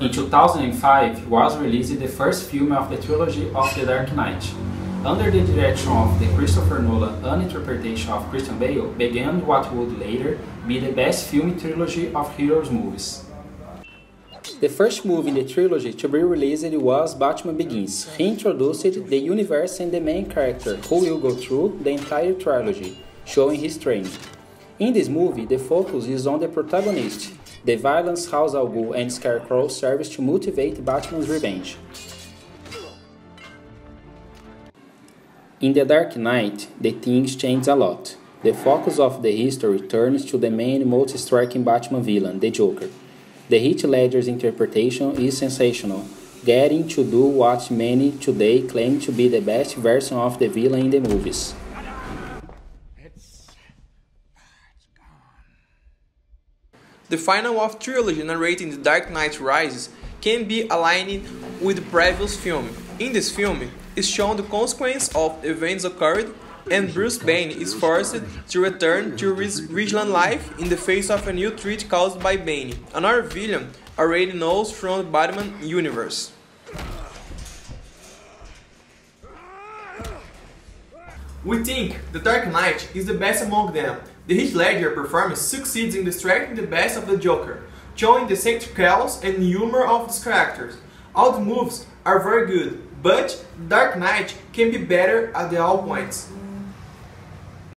In 2005 was released the first film of the trilogy of The Dark Knight. Under the direction of the Christopher Nolan and interpretation of Christian Bale, began what would later be the best film trilogy of heroes movies. The first movie in the trilogy to be released was Batman Begins. He introduced the universe and the main character, who will go through the entire trilogy, showing his training. In this movie, the focus is on the protagonist, the violence Ra's al Ghul and Scarecrow serves to motivate Batman's revenge. In The Dark Knight, the things change a lot. The focus of the history turns to the main most striking Batman villain, the Joker. The Heath Ledger's interpretation is sensational, getting to do what many today claim to be the best version of the villain in the movies. The final of trilogy narrating The Dark Knight Rises can be aligned with the previous film. In this film, is shown the consequence of events occurred and Bruce Wayne is forced to return to his vigilant life in the face of a new threat caused by Bane, another villain already knows from the Batman universe. We think The Dark Knight is the best among them. The Heath Ledger performance succeeds in distracting the best of the Joker, showing the theatricals and humor of his characters. All the moves are very good, but Dark Knight can be better at all points.